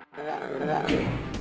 Thank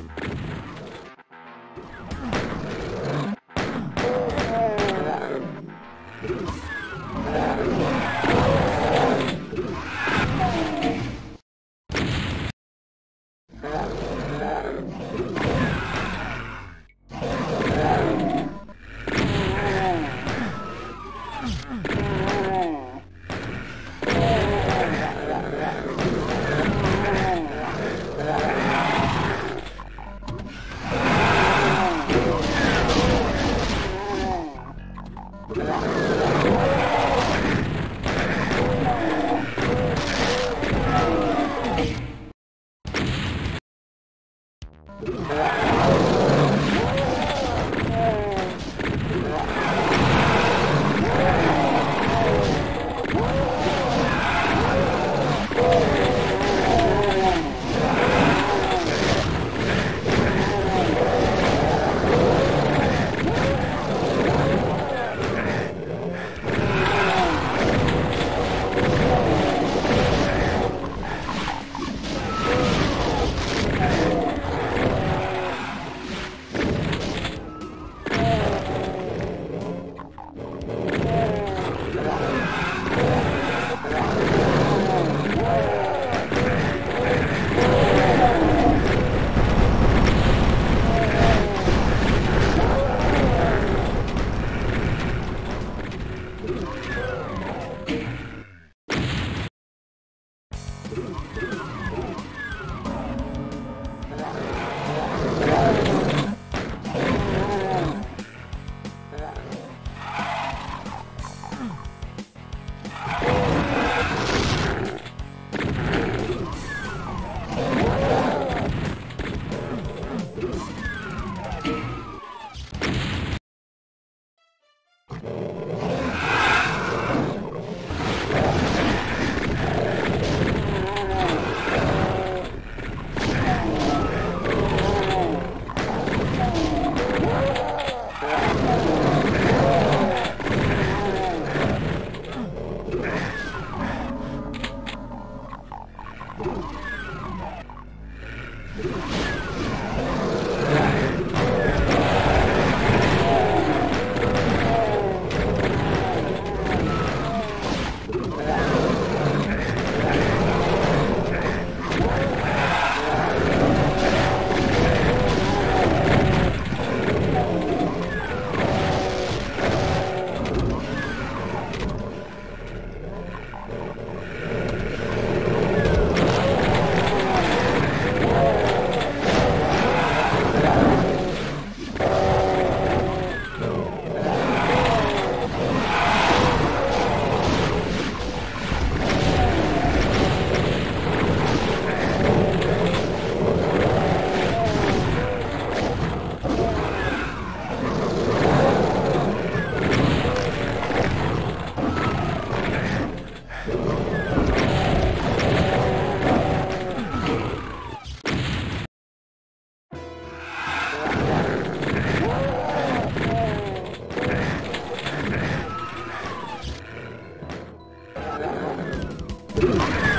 Ooh.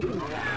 Thank.